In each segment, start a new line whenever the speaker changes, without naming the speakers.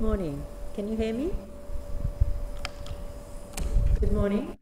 Morning. Can you hear me? Good morning.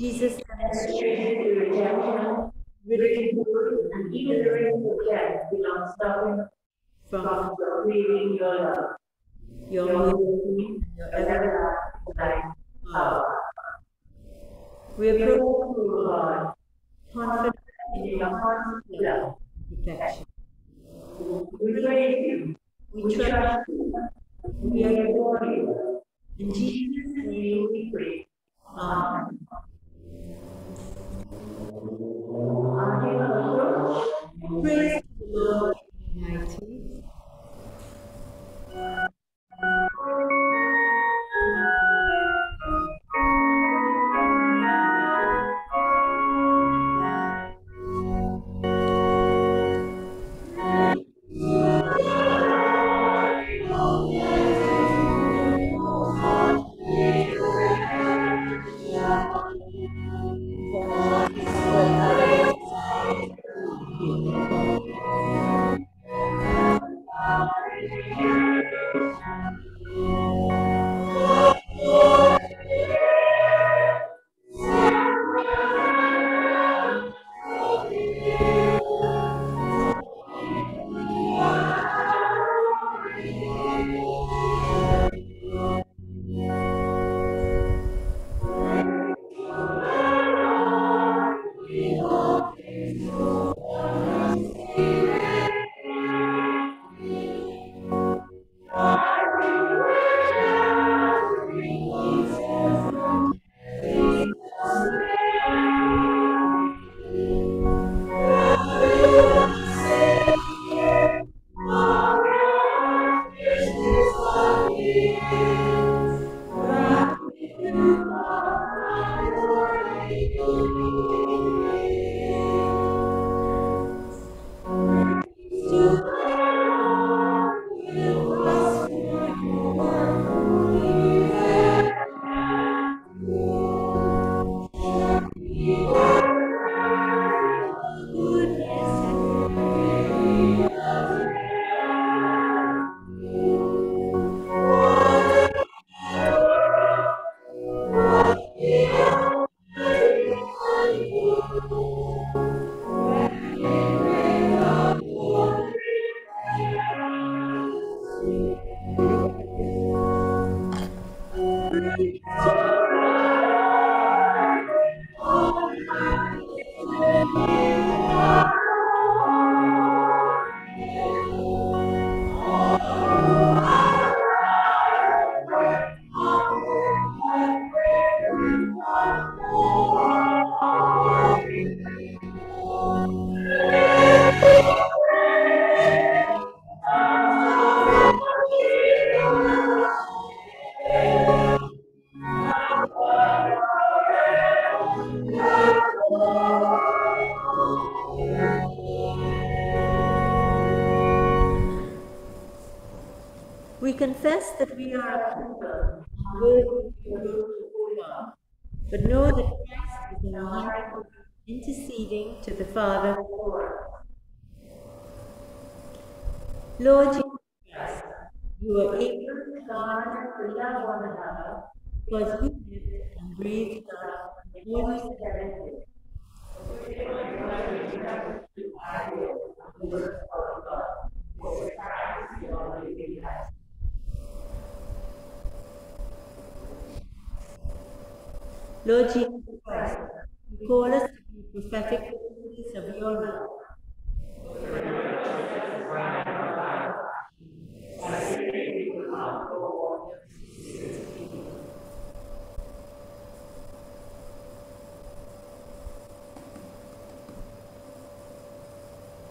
Jesus demonstrated the rejection, ridicule, and even the risk of death belongs suffering from revealing your love, your humility, your everlasting life. Power. We approach you, Lord, confident in your heart's love, protection. We praise you, we trust you, we adore you. In Jesus' name we pray. Amen.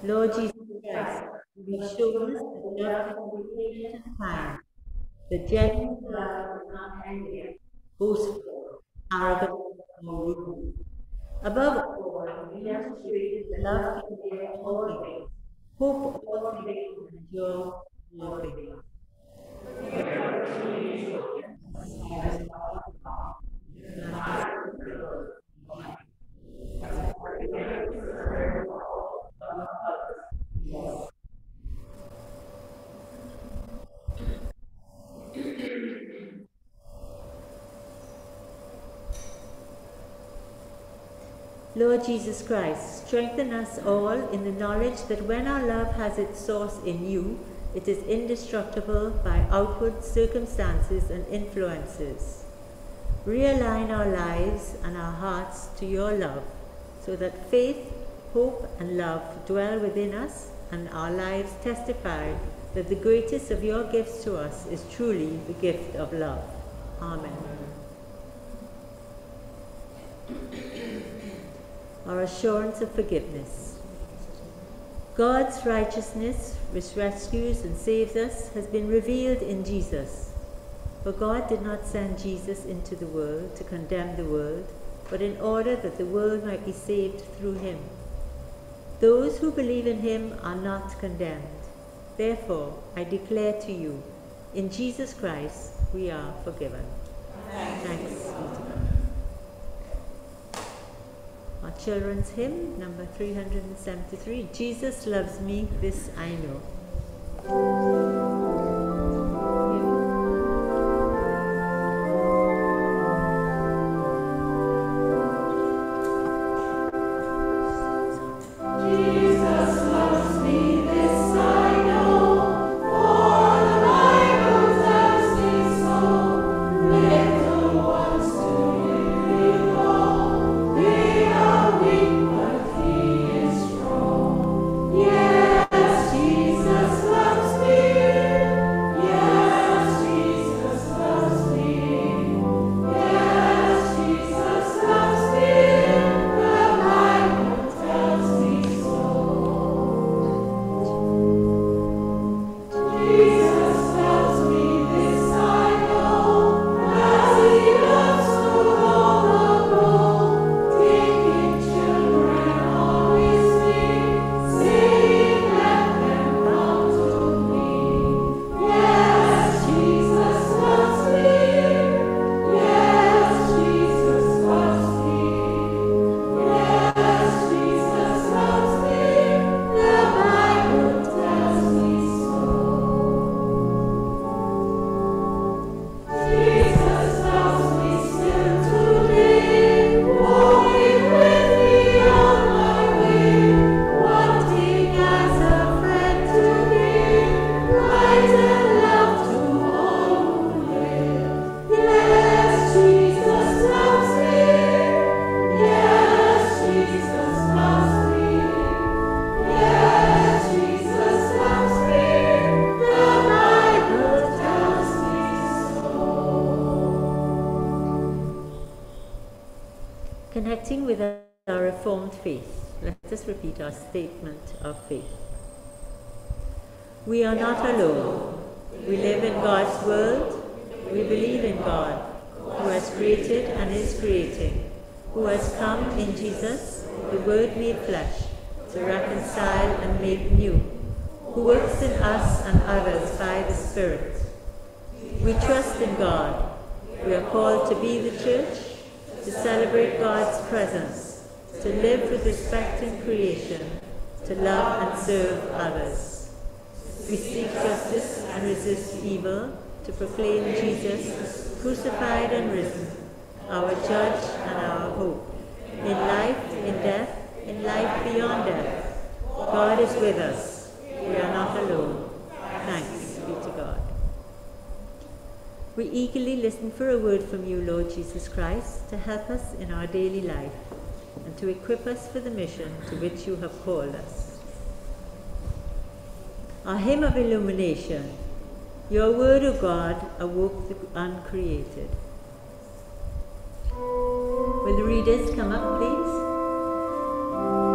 Lord Jesus Christ, you shown us that love patient and kind, the genuine love is not angry, boastful, arrogant, or rude. Above all, we have demonstrated the love can bear all things, hope all things, and endure all. Lord Jesus Christ, strengthen us all in the knowledge that when our love has its source in you, it is indestructible by outward circumstances and influences. Realign our lives and our hearts to your love, so that faith, hope, and love dwell within us, and our lives testify that the greatest of your gifts to us is truly the gift of love. Amen. Our assurance of forgiveness. God's righteousness, which rescues and saves us, has been revealed in Jesus. For God did not send Jesus into the world to condemn the world, but in order that the world might be saved through him. Those who believe in him are not condemned. Therefore, I declare to you, in Jesus Christ, we are forgiven. Thanks, Thanks be to God. Our children's hymn, number 373, Jesus Loves Me, This I Know. To reconcile and make new, who works in us and others by the Spirit. We trust in God. We are called to be the church, to celebrate God's presence, to live with respect in creation, to love and serve others. We seek justice and resist evil, to proclaim Jesus, crucified and risen, our judge and our hope. In life, in death, in life beyond death, God is with us. We are not alone. Thanks be to God. We eagerly listen for a word from you, Lord Jesus Christ, to help us in our daily life and to equip us for the mission to which you have called us. Our hymn of illumination, Your word, O God, awoke the uncreated. Will the readers come up, please? Prayer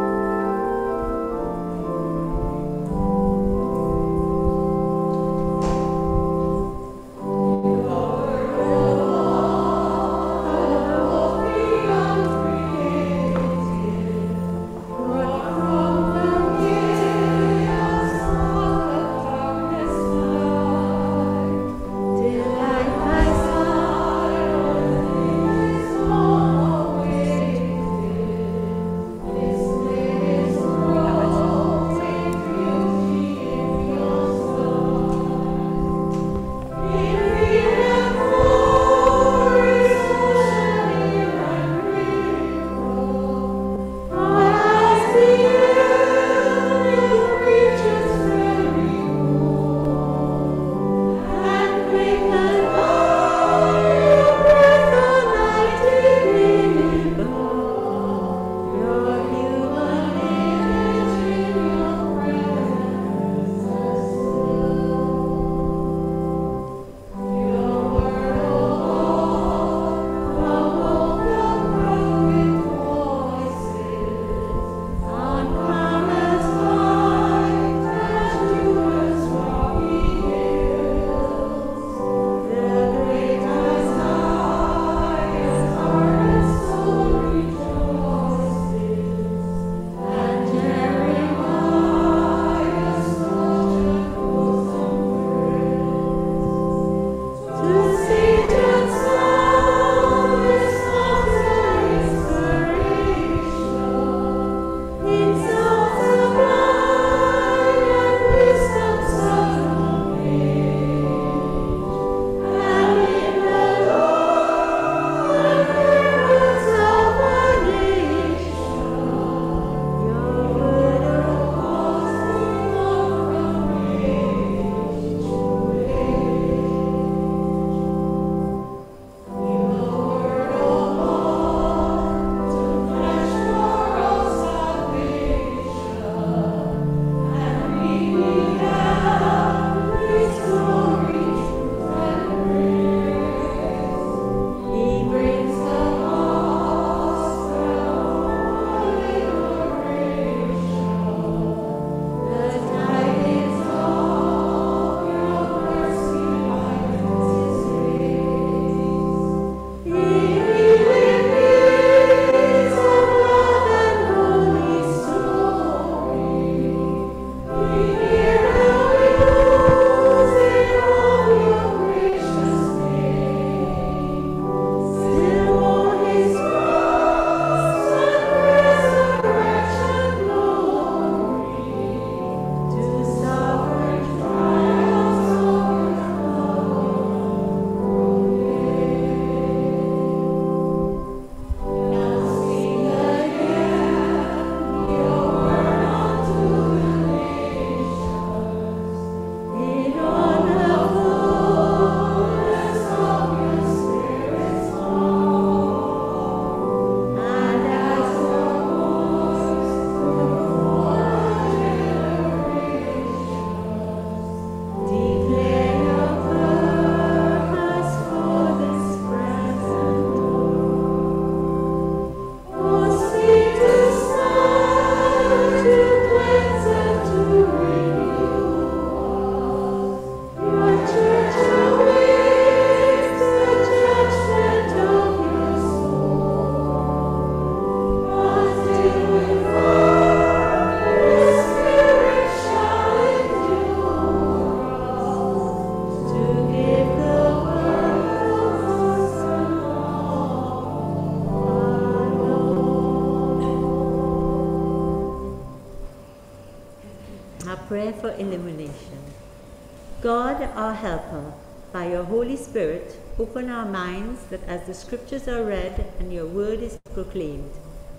open our minds that as the scriptures are read and your word is proclaimed,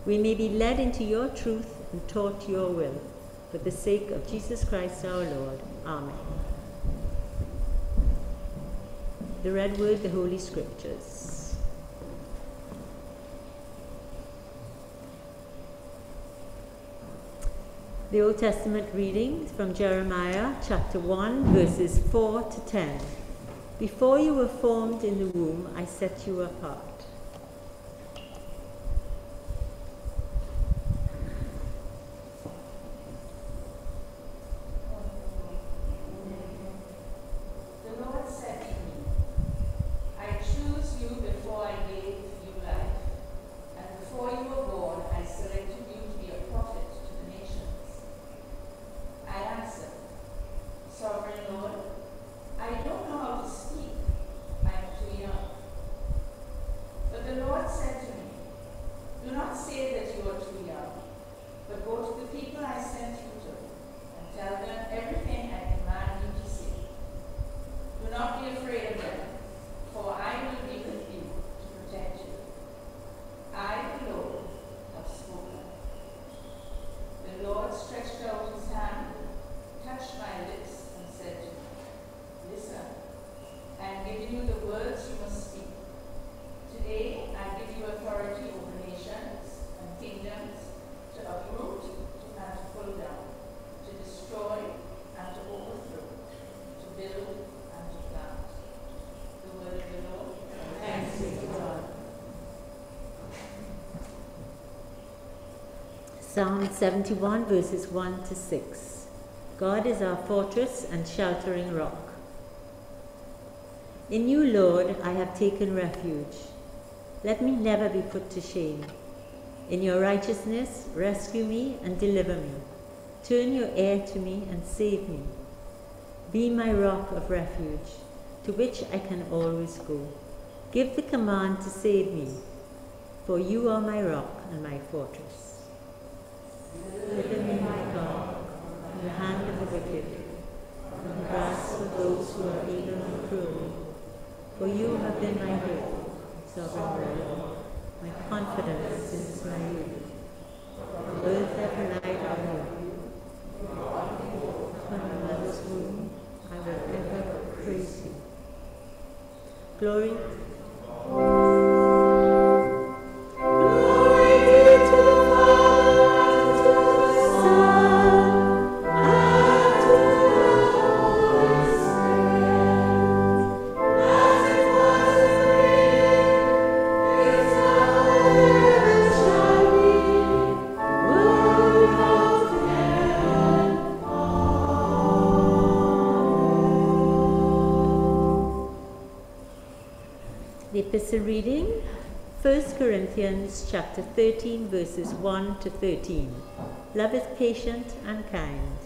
we may be led into your truth and taught your will. For the sake of Jesus Christ our Lord. Amen. The read word, the Holy Scriptures. The Old Testament reading from Jeremiah chapter 1, verses 4 to 10. Before you were formed in the womb, I set you apart. Psalm 71, verses 1 to 6. God is our fortress and sheltering rock. In you, Lord, I have taken refuge. Let me never be put to shame. In your righteousness, rescue me and deliver me. Turn your ear to me and save me. Be my rock of refuge, to which I can always go. Give the command to save me, for you are my rock and my fortress. Deliver me, my God, from the hand of the wicked, from the grasp of those who are evil and cruel. For you have been my hope, sovereign Lord, my confidence since my youth. Birth I've relied on you. From my mother's womb, I will ever praise you. Glory epistle reading 1 Corinthians chapter 13 verses 1 to 13. Love is patient and kind.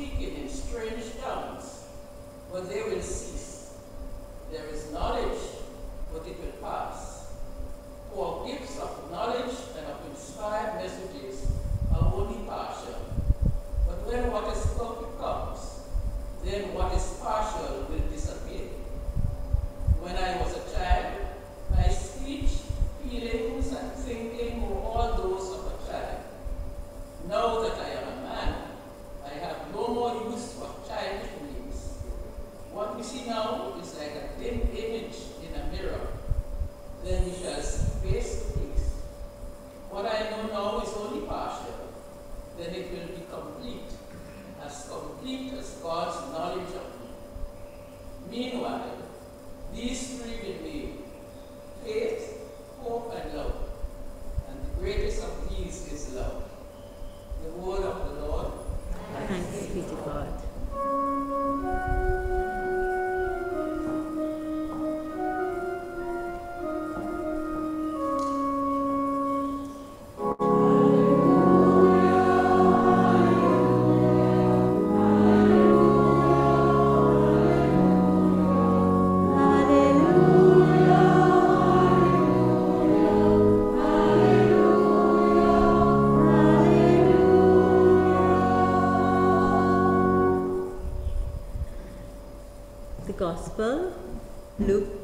speaking in strange tongues, but they will cease. There is knowledge, but it will pass. For gifts of knowledge and of inspired messages are only partial. But when what is spoken comes, then what is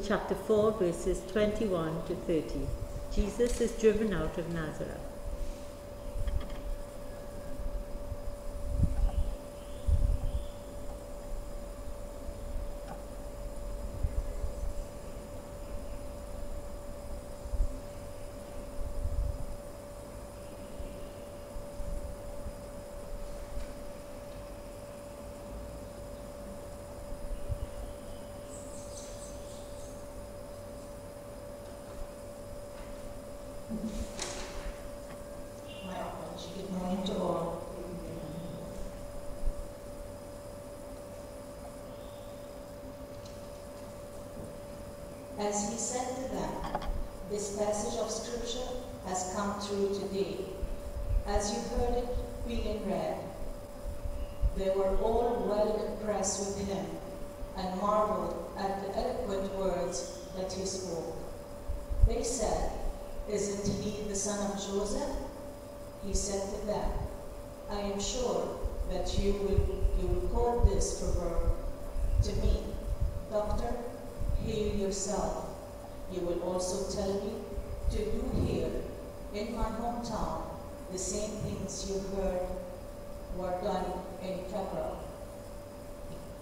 chapter 4, verses 21 to 30. Jesus is driven out of Nazareth.
My apology. Good morning to all. As he said to them, this passage of scripture has come true today. As you heard it being read, they were all well impressed with him and marveled at the eloquent words that he spoke. They said, Isn't he the son of Joseph? He said to them, I am sure that you will, you will quote this proverb to me, Doctor, heal yourself. You will also tell me to do here in my hometown the same things you heard were done in Capernaum.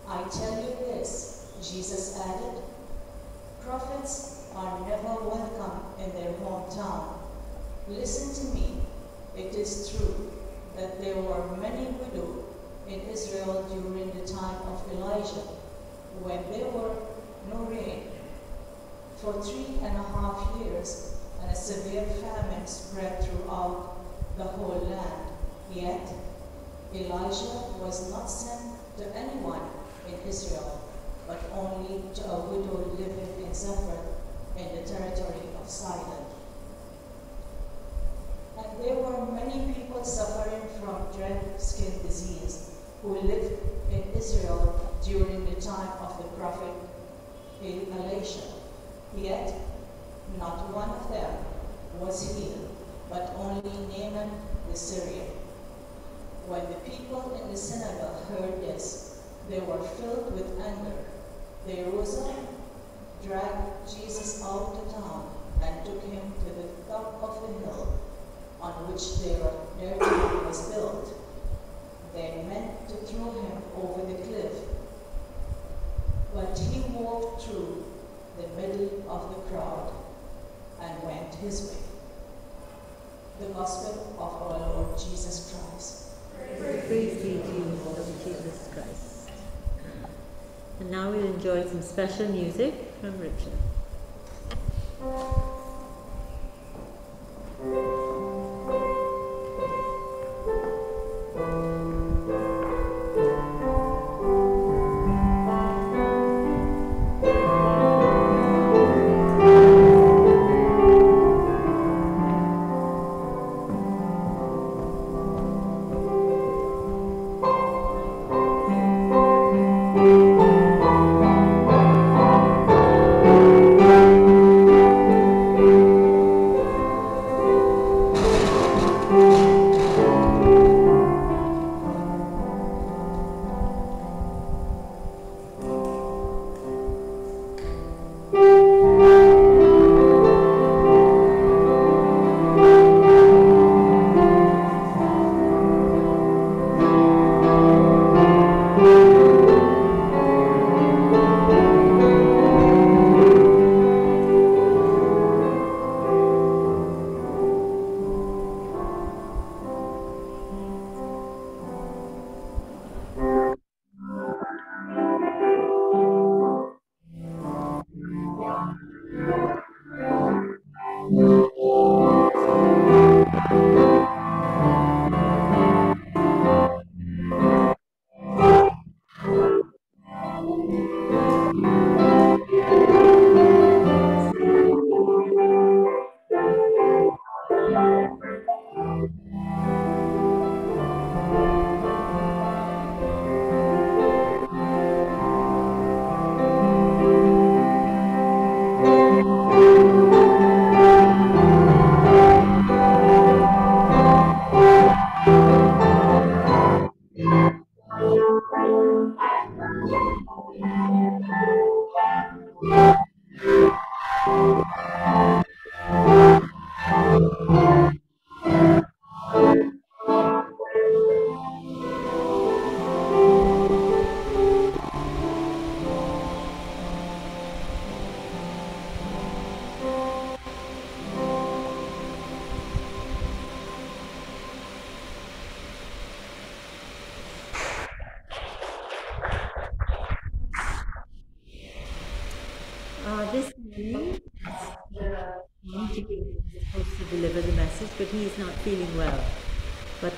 I tell you this, Jesus added, prophets are never welcome in their hometown. Listen to me. It is true that there were many widows in Israel during the time of Elijah, when they were no rain. For three and a half years, and a severe famine spread throughout the whole land. Yet, Elijah was not sent to anyone in Israel, but only to a widow living in Zarephath in the territory of Sidon. And there were many people suffering from dread skin disease who lived in Israel during the time of the prophet Elisha. Yet, not one of them was healed, but only Naaman the Syrian. When the people in the synagogue heard this, they were filled with anger. They rose up, dragged Jesus out of the town, and took him to the top of the hill on which their, town was built. They meant to throw him over the cliff, but he walked through the middle of the crowd and went his way. The Gospel of our Lord Jesus Christ.
Praise be to you, Lord Jesus Christ. And now we'll enjoy some special music from Richard.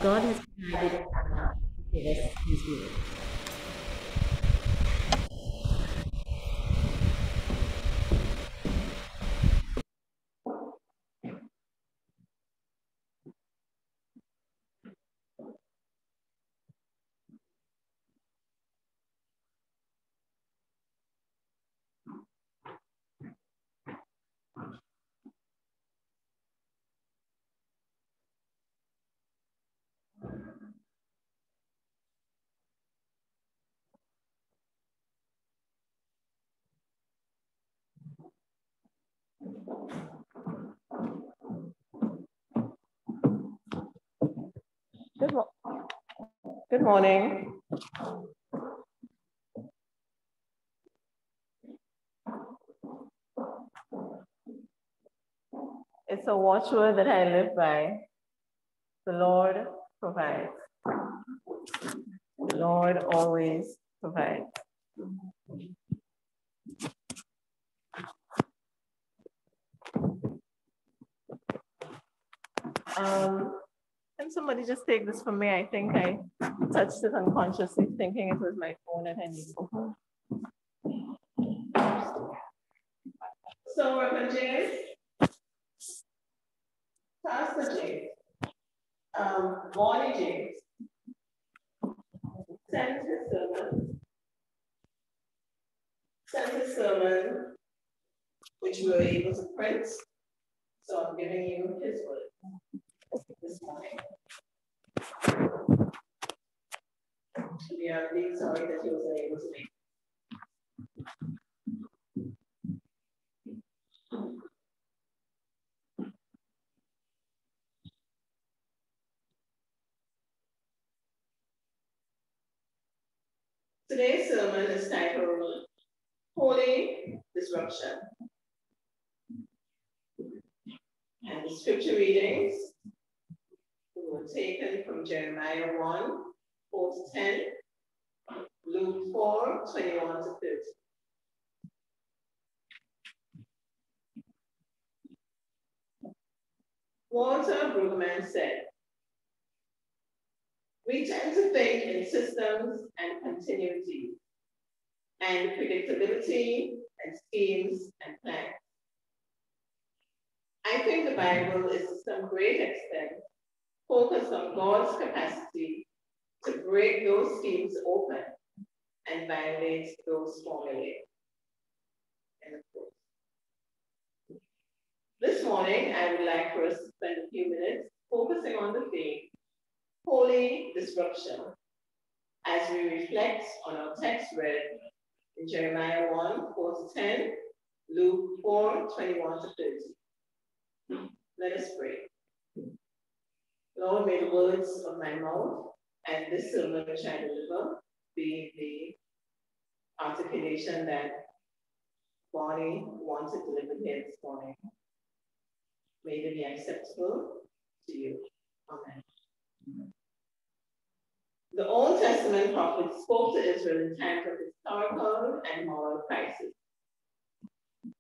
God has provided uh, to give us his word.
Good, mo- Good morning. It's a watchword that I live by. The Lord provides. The Lord always provides. Um, can somebody just take this from me? I think I touched it unconsciously, thinking it was my phone and I needed So, Reverend James, Pastor James, um, Bonnie James, sent his sermon, sent his sermon, which we were able to print. So I'm giving you his word this morning. We are really sorry that he wasn't able to make. Today's sermon is titled Holy Disruption. And the scripture readings were taken from Jeremiah 1, 4 to 10, Luke 4, 21 to 30. Walter Brueggemann said, we tend to think in systems and continuity and predictability and schemes and plans. I think the Bible is to some great extent focused on God's capacity to break those schemes open and violate those formulae. This morning, I would like for us to spend a few minutes focusing on the theme, holy disruption, as we reflect on our text read in Jeremiah 1, 4 to 10, Luke 4, 21 to 30. Let us pray. Lord, may the words of my mouth and this sermon which I deliver be the articulation that Bonnie wanted delivered here this morning. May they be acceptable to you. Amen. The Old Testament prophets spoke to Israel in times of historical and moral crisis.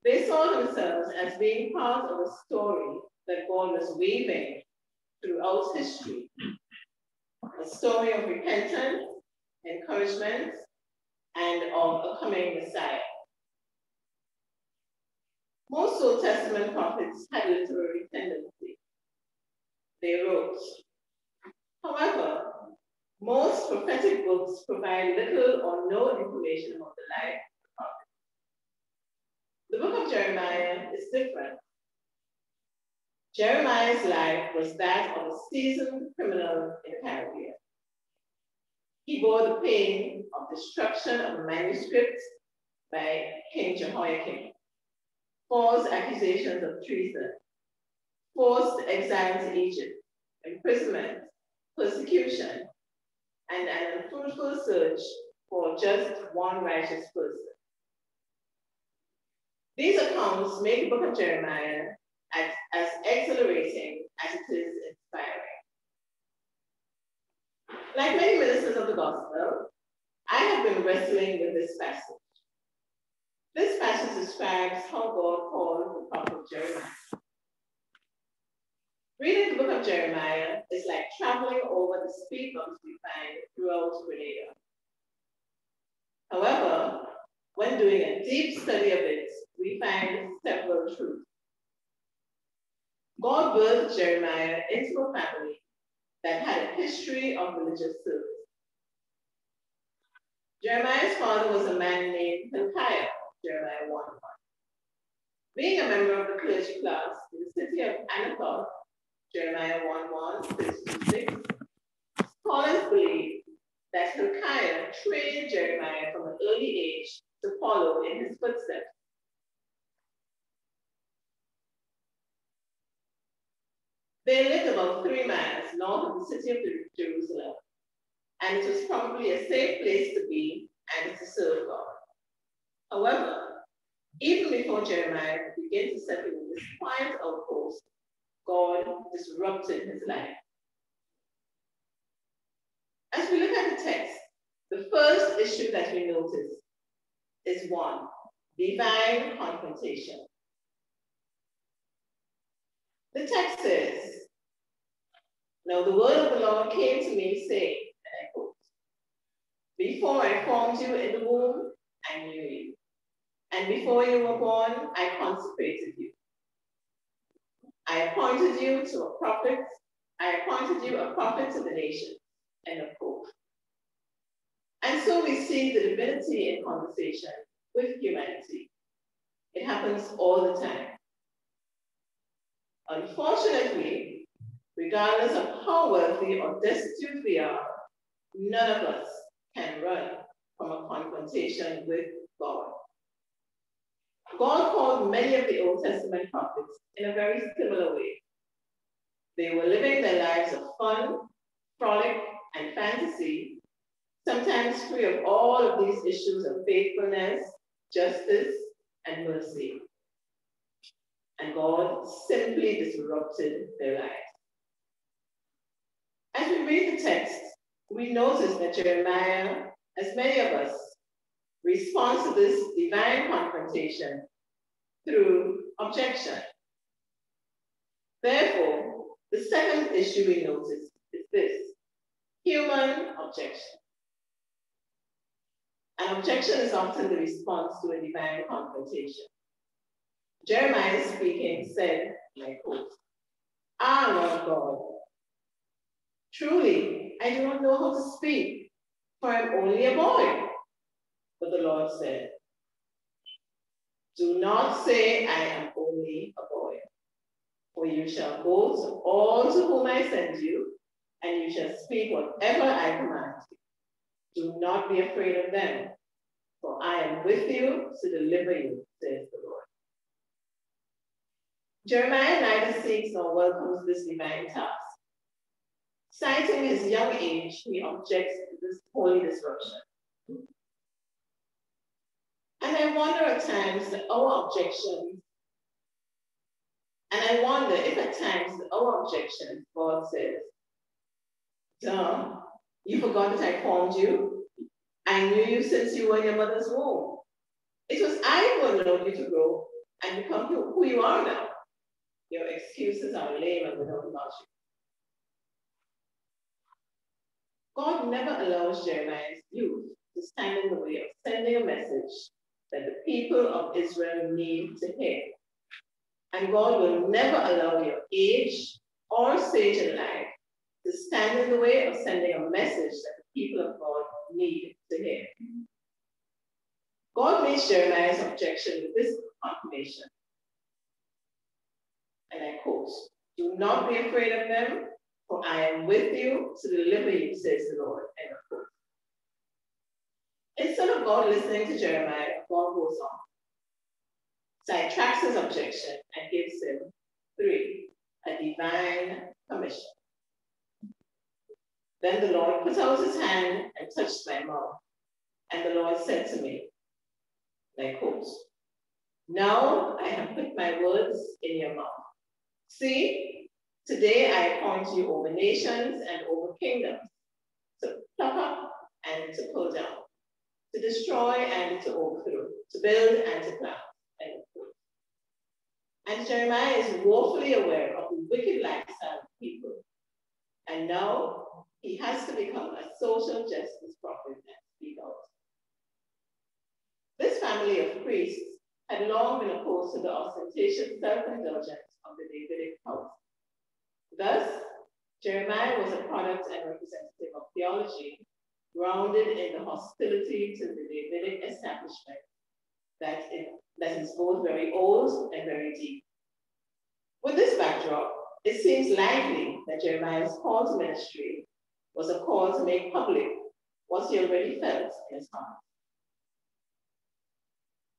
They saw themselves as being part of a story that God was weaving throughout history. A story of repentance, encouragement, and of a coming Messiah. Most Old Testament prophets had literary tendency. They wrote. However, most prophetic books provide little or no information about the life of the prophet. The book of Jeremiah is different. Jeremiah's life was that of a seasoned criminal in Caribbean. He bore the pain of destruction of a manuscript by King Jehoiakim, false accusations of treason, forced exile to Egypt, imprisonment, persecution, and an unfruitful search for just one righteous person. These accounts make the book of Jeremiah as, as exhilarating as it is inspiring. Like many ministers of the gospel, I have been wrestling with this passage. This passage describes how God called the prophet Jeremiah. Reading the book of Jeremiah is like traveling over the speed bumps we find throughout Grenada. However, when doing a deep study of it, we find several truths. God birthed Jeremiah into a family that had a history of religious service. Jeremiah's father was a man named Hilkiah, Jeremiah 1 1. Being a member of the clergy class in the city of Anathoth, Jeremiah 1 1, 6, scholars believe that Hilkiah trained Jeremiah from an early age to follow in his footsteps. They lived about three miles north of the city of Jerusalem, and it was probably a safe place to be and to serve God. However, even before Jeremiah began to settle in this quiet outpost, God disrupted his life. As we look at the text, the first issue that we notice is one, divine confrontation. The text says, Now the word of the Lord came to me, saying, and I quote, Before I formed you in the womb, I knew you. And before you were born, I consecrated you. I appointed you to a prophet. I appointed you a prophet to the nations. End of quote. And so we see the divinity in conversation with humanity. It happens all the time. Unfortunately, regardless of how wealthy or destitute we are, none of us can run from a confrontation with God. God called many of the Old Testament prophets in a very similar way. They were living their lives of fun, frolic, and fantasy, sometimes free of all of these issues of faithfulness, justice, and mercy and God simply disrupted their lives. As we read the text, we notice that Jeremiah, as many of us, responds to this divine confrontation through objection. Therefore, the second issue we notice is this human objection. An objection is often the response to a divine confrontation. Jeremiah speaking said, I quote, Ah, Lord God, truly I do not know how to speak, for I'm only a boy. But the Lord said, Do not say I am only a boy, for you shall go to all to whom I send you, and you shall speak whatever I command you. Do not be afraid of them, for I am with you to deliver you, says the Lord. Jeremiah neither seeks nor welcomes this divine task. Citing his young age, he objects to this holy disruption. And I wonder at times our objections, and I wonder if at times our objections, God says, Duh, you forgot that I formed you. I knew you since you were in your mother's womb. It was I who allowed you to grow and become who you are now. Your excuses are lame and without logic. God never allows Jeremiah's youth to stand in the way of sending a message that the people of Israel need to hear. And God will never allow your age or stage in life to stand in the way of sending a message that the people of God need to hear. God meets Jeremiah's objection with this confirmation and I quote, Do not be afraid of them, for I am with you to deliver you, says the Lord. Quote. Instead of God listening to Jeremiah, God goes on, sidetracks his objection, and gives him three, a divine commission. Then the Lord put out his hand and touched my mouth. And the Lord said to me, I quote, Now I have put my words in your mouth. See, today I appoint you over nations and over kingdoms to pluck up and to pull down, to destroy and to overthrow, to build and to plant. And Jeremiah is woefully aware of the wicked lifestyle of people. And now he has to become a social justice prophet and speak out. This family of priests had long been opposed to the ostentatious self-indulgence of the Davidic house. Thus, Jeremiah was a product and representative of theology grounded in the hostility to the Davidic establishment that is, that is both very old and very deep. With this backdrop, it seems likely that Jeremiah's call to ministry was a call to make public what he already felt in his heart.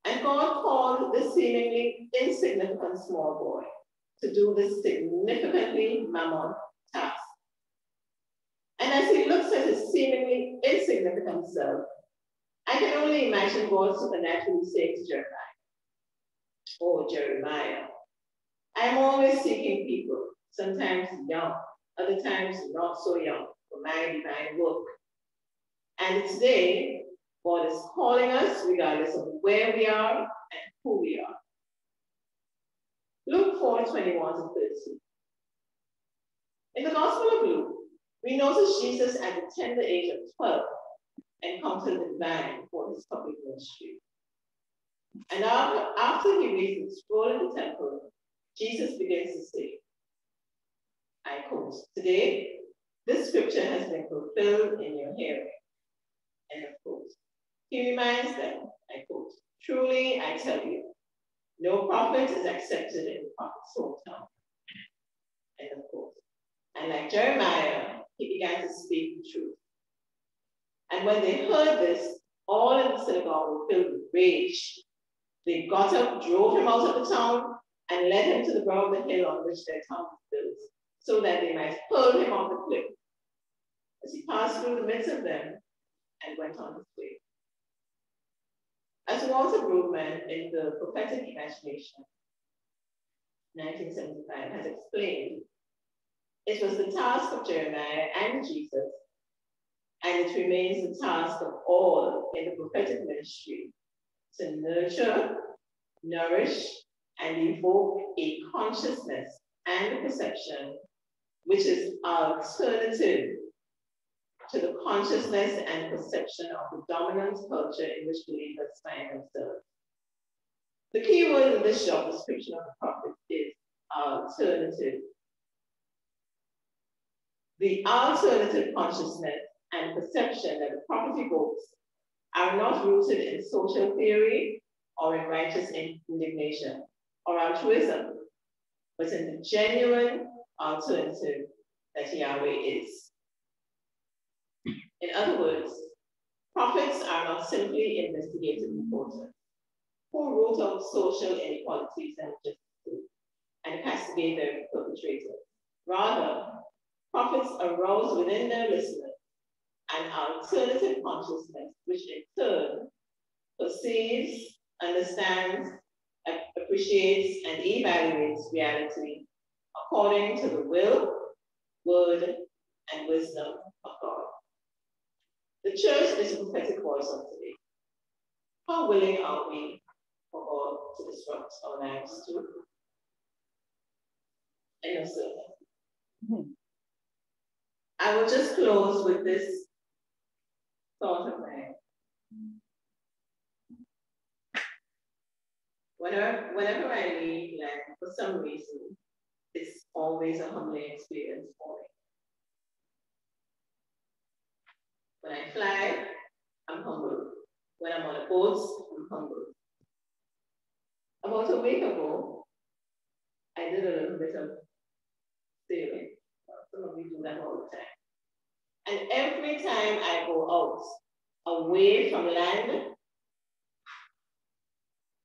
And God called this seemingly insignificant small boy to do this significantly mammoth task. And as he looks at his seemingly insignificant self, I can only imagine God supernaturally saying Jeremiah, Oh, Jeremiah, I'm always seeking people, sometimes young, other times not so young, for my divine work. And today, God is calling us regardless of where we are and who we are. Luke 4 21 to 30. In the Gospel of Luke, we notice Jesus at the tender age of 12 encountered the vine for his public ministry. And after, after he reached the scroll in the temple, Jesus begins to say, I quote, Today, this scripture has been fulfilled in your hearing. End of quote. He reminds them, I quote, Truly I tell you, no prophet is accepted in the prophet's hometown. End of quote. And like Jeremiah, he began to speak the truth. And when they heard this, all in the synagogue were filled with rage. They got up, drove him out of the town, and led him to the brow of the hill on which their town was built, so that they might hurl him off the cliff. As he passed through the midst of them and went on his way. As Walter Brueggemann in the Prophetic Imagination, 1975, has explained, it was the task of Jeremiah and Jesus, and it remains the task of all in the prophetic ministry to nurture, nourish, and evoke a consciousness and a perception which is alternative to the consciousness and perception of the dominant culture in which believers find themselves. The key word in this short description of the prophet is alternative. The alternative consciousness and perception that the prophet evokes are not rooted in social theory or in righteous indignation, or altruism, but in the genuine alternative that Yahweh is. In other words, prophets are not simply investigative reporters who root out social inequalities and injustices and castigate their perpetrators. Rather, prophets arouse within their listeners an alternative consciousness, which in turn perceives, understands, appreciates and evaluates reality according to the will, word, and wisdom of God. The church is a prophetic voice of today. How willing are we for God to disrupt our lives too? Of sermon. Mm-hmm. I will just close with this thought of mine. Whenever, whenever I leave land, for some reason, it's always a humbling experience for me. When I fly, I'm humble. When I'm on a boat, I'm humble. About a week ago, I did a little bit of sailing. Some of you do that all the time. And every time I go out, away from land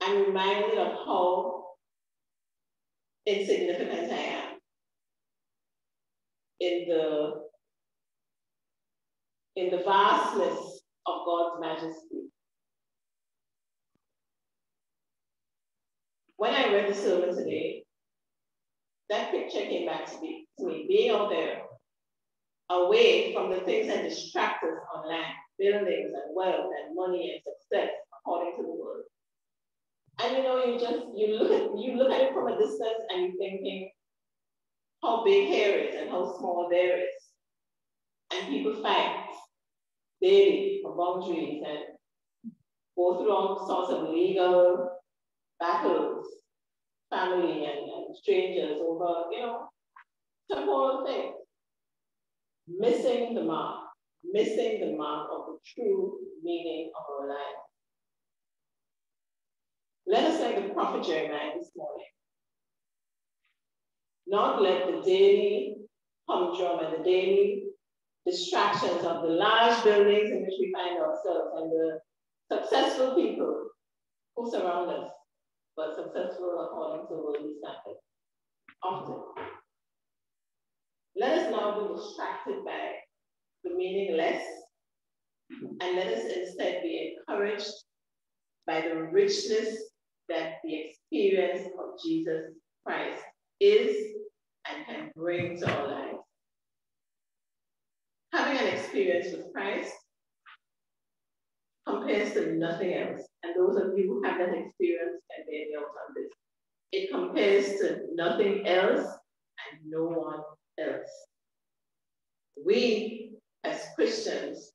I'm reminded of how insignificant I am in the in the vastness of God's majesty. When I read the sermon today, that picture came back to me, to me being out there, away from the things that distract us on land, buildings and wealth and money and success, according to the world. And you know, you just you look at you look at it from a distance and you're thinking how big here is and how small there is. And people fight daily for boundaries and go through all sorts of legal battles, family and, and strangers over, you know, temporal things. Missing the mark, missing the mark of the true meaning of our life. Let us like the prophet Jeremiah this morning. Not let the daily humdrum and the daily distractions of the large buildings in which we find ourselves and the successful people who surround us, but successful according to worldly standards. Often. Let us not be distracted by the meaningless, and let us instead be encouraged by the richness that the experience of Jesus Christ is and can bring to our lives. Having an experience with Christ compares to nothing else. And those of you who have that experience can bear me out on this. It compares to nothing else and no one else. We, as Christians,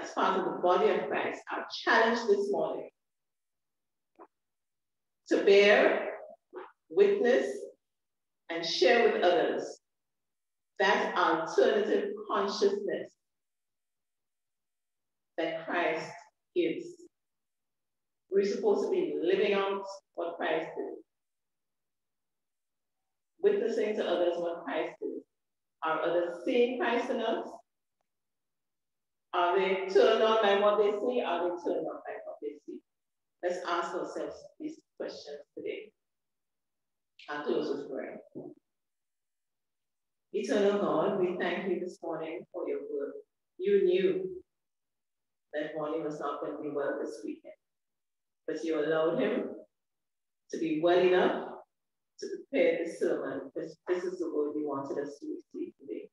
as part of the body of Christ, are challenged this morning to bear, witness, and share with others that alternative consciousness that Christ gives. We're supposed to be living out what Christ did, witnessing to others what Christ did. Are others seeing Christ in us? Are they turned on by what they see? Are they turned on by what they see? Let's ask ourselves these questions today. I'll close with prayer. Eternal God, we thank you this morning for your word. You knew that Bonnie was not going to be well this weekend, but you allowed him to be well enough to prepare the sermon because this is the word you wanted us to receive today.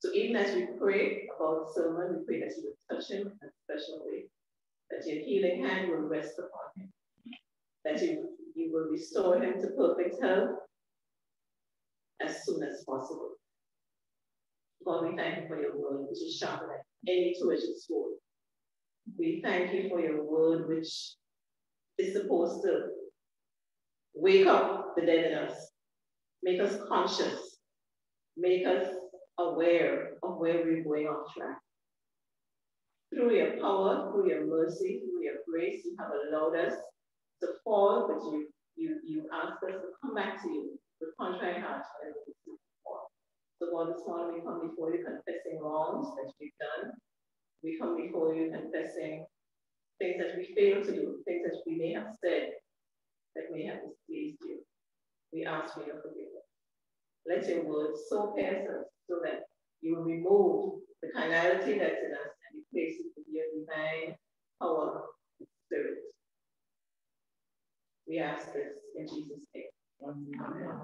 So even as we pray about the sermon, we pray that you would touch him in a special way, that your healing hand will rest upon him, that you, you will restore him to perfect health as soon as possible. God, we thank you for your word, which is sharper than any two-edged sword. We thank you for your word, which is supposed to wake up the dead in us, make us conscious, make us aware of where we're going off track. Through your power, through your mercy, through your grace, you have allowed us to fall, but you, you, you ask us to come back to you hearts whenever we see. So God, this morning we come before you confessing wrongs that we've done. We come before you confessing things that we failed to do, things that we may have said that may have displeased you. We ask for your forgiveness. Let your word so pierce us so that you will remove the carnality that's in us and replace it with your divine power and spirit. We ask this in Jesus' name.
Amén.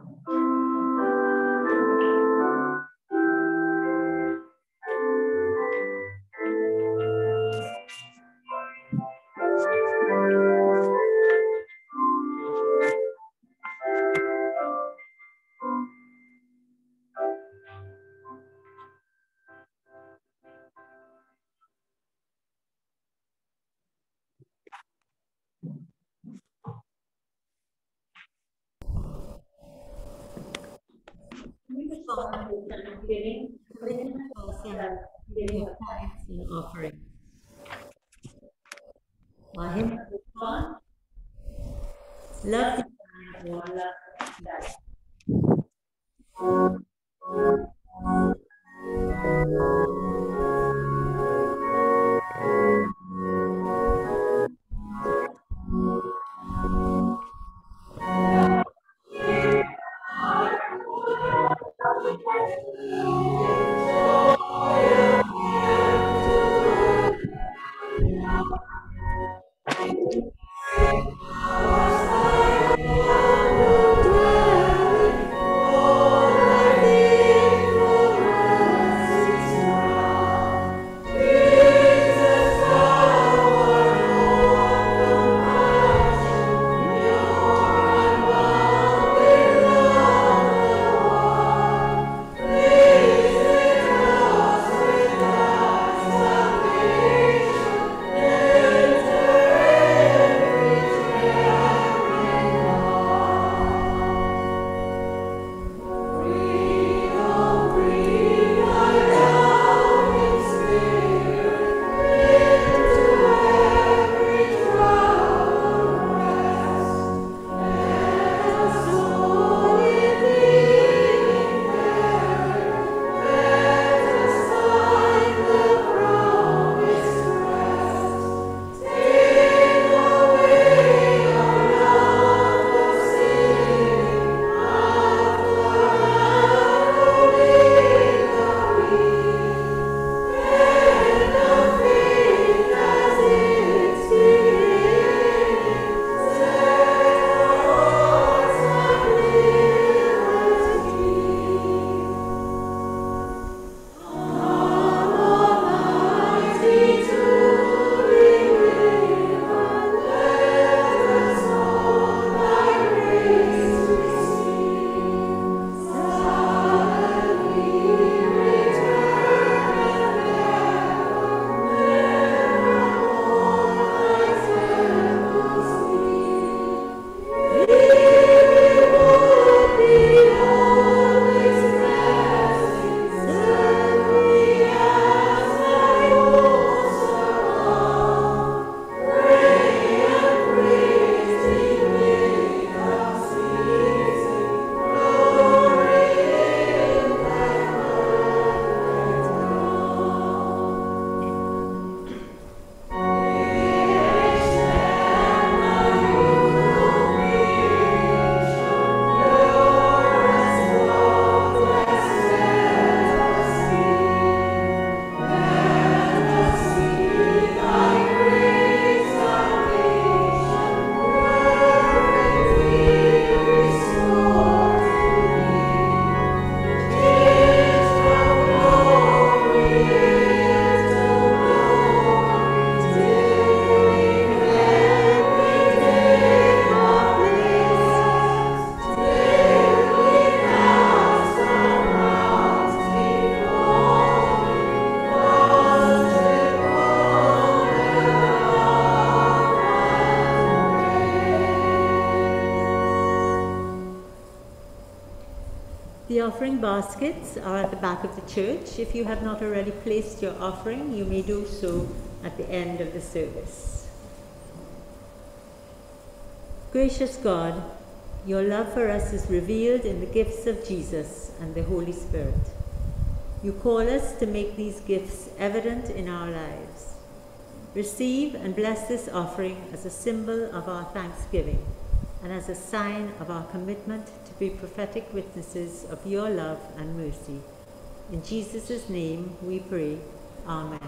Baskets are at the back of the church. If you have not already placed your offering, you may do so at the end of the service. Gracious God, your love for us is revealed in the gifts of Jesus and the Holy Spirit. You call us to make these gifts evident in our lives. Receive and bless this offering as a symbol of our thanksgiving and as a sign of our commitment be prophetic witnesses of your love and mercy. In Jesus' name we pray. Amen.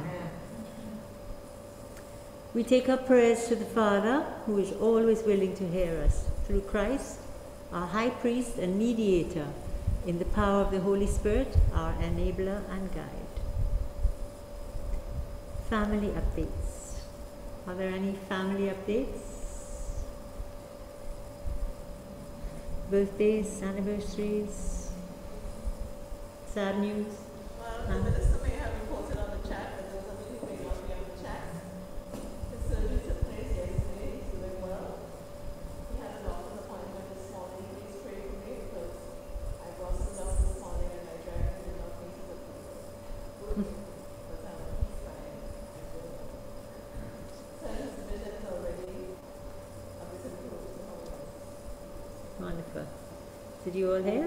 We take our prayers to the Father, who is always willing to hear us, through Christ, our high priest and mediator, in the power of the Holy Spirit, our enabler and guide. Family updates. Are there any family updates? Birthdays, anniversaries, sad news?
Well, the minister may have reported on the chat, but those of you who may not be on the chat, his surgery took place yesterday, he's doing well. He had a doctor's appointment this morning, please pray for me because I brought some dust this morning and my driver did not think it was But um, he's fine. I'm doing well. So his vision is already a bit improved to how it was.
Wonderful. Did you all hear?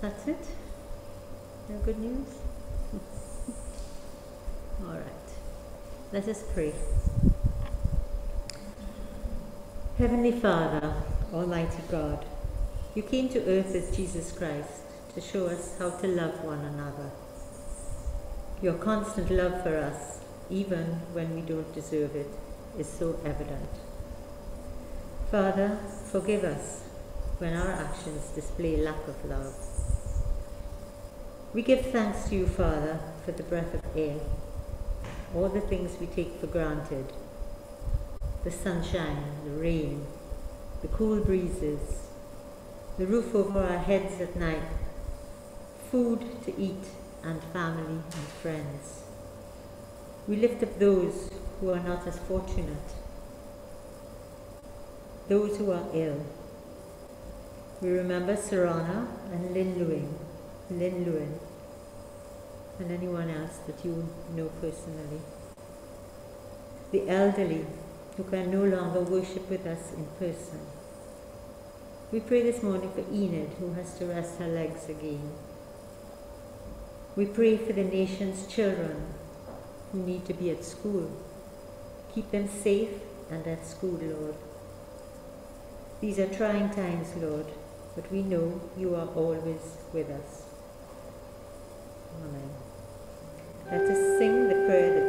That's it? No good news? all right. Let us pray. Heavenly Father, Almighty God, you came to earth as Jesus Christ to show us how to love one another. Your constant love for us, even when we don't deserve it, is so evident. Father, forgive us when our actions display lack of love. We give thanks to you, Father, for the breath of air, all the things we take for granted the sunshine, the rain, the cool breezes, the roof over our heads at night, food to eat, and family and friends. We lift up those who are not as fortunate, those who are ill. We remember Sarana and Lin Luing, Lin Lewin, and anyone else that you know personally. The elderly who can no longer worship with us in person. We pray this morning for Enid, who has to rest her legs again. We pray for the nation's children who need to be at school. Keep them safe and at school, Lord. These are trying times, Lord, but we know you are always with us. Amen. Let us sing the prayer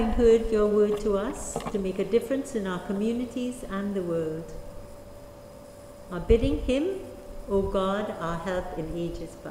having heard your word to us to make a difference in our communities and the world. Are bidding him, O God, our help in ages past.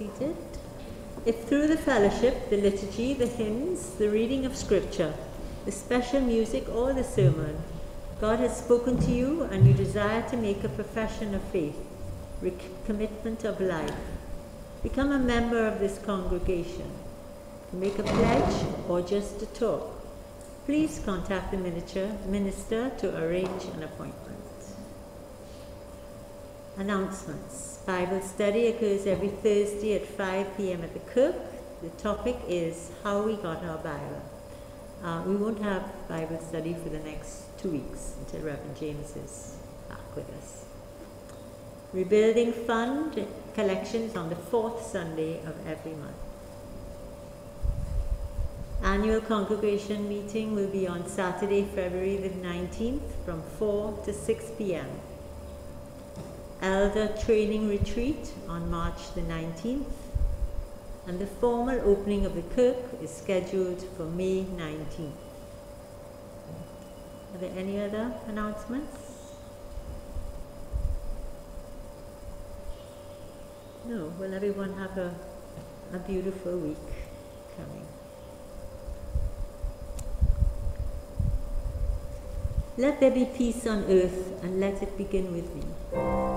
Seated. If through the fellowship, the liturgy, the hymns, the reading of scripture, the special music, or the sermon, God has spoken to you and you desire to make a profession of faith, commitment of life, become a member of this congregation, make a pledge or just to talk, please contact the minister to arrange an appointment. Announcements. Bible study occurs every Thursday at 5 p.m. at the Kirk. The topic is how we got our Bible. Uh, we won't have Bible study for the next two weeks until Reverend James is back with us. Rebuilding Fund collections on the fourth Sunday of every month. Annual congregation meeting will be on Saturday, February the 19th from 4 to 6 p.m. Elder Training Retreat on March the 19th, and the formal opening of the Kirk is scheduled for May 19th. Are there any other announcements? No, will everyone have a, a beautiful week coming? Let there be peace on earth and let it begin with me.